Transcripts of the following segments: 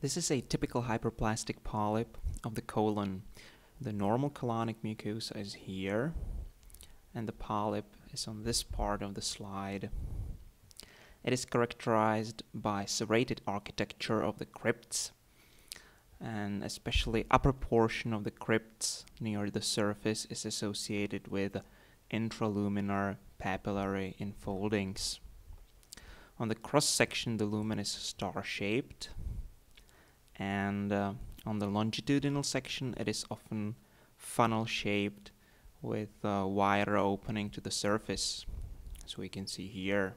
This is a typical hyperplastic polyp of the colon. The normal colonic mucosa is here, and the polyp is on this part of the slide. It is characterized by serrated architecture of the crypts, and especially upper portion of the crypts near the surface is associated with intraluminar papillary infoldings. On the cross section, the lumen is star-shaped, and uh, on the longitudinal section it is often funnel shaped with a wider opening to the surface as we can see here.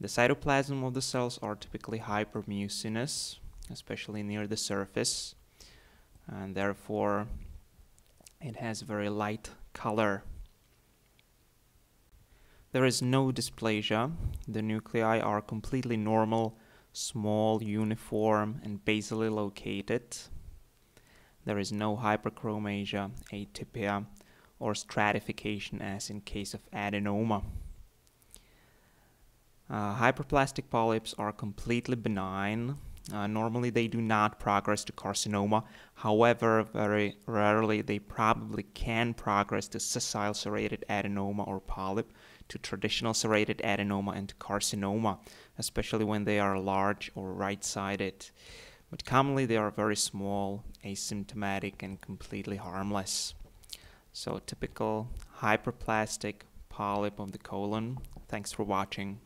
The cytoplasm of the cells are typically hypermucinous especially near the surface and therefore it has very light color. There is no dysplasia. The nuclei are completely normal small, uniform, and basally located. There is no hyperchromasia, atypia, or stratification as in case of adenoma. Uh, hyperplastic polyps are completely benign. Uh, normally they do not progress to carcinoma. However, very rarely they probably can progress to sessile serrated adenoma or polyp, to traditional serrated adenoma and to carcinoma especially when they are large or right-sided. But commonly they are very small, asymptomatic, and completely harmless. So typical hyperplastic polyp of the colon. Thanks for watching.